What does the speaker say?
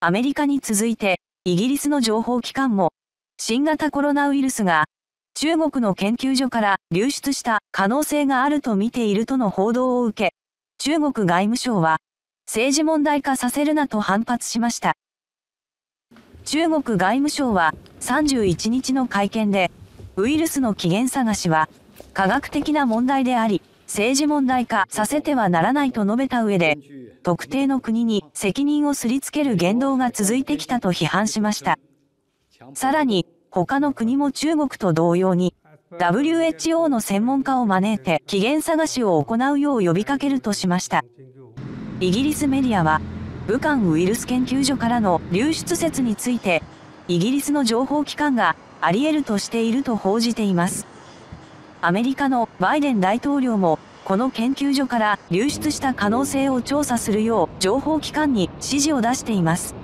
アメリカに続いて、イギリスの情報機関も、新型コロナウイルスが、中国の研究所から流出した可能性があると見ているとの報道を受け、中国外務省は、政治問題化させるなと反発しました。中国外務省は31日の会見で、ウイルスの起源探しは、科学的な問題であり、政治問題化させてはならないと述べた上で、特定の国に責任をすりつける言動が続いてきたと批判しました。さらに、他の国も中国と同様に、WHO の専門家を招いて起源探しを行うよう呼びかけるとしました。イギリスメディアは、武漢ウイルス研究所からの流出説について、イギリスの情報機関があり得るとしていると報じています。アメリカのバイデン大統領も、この研究所から流出した可能性を調査するよう情報機関に指示を出しています。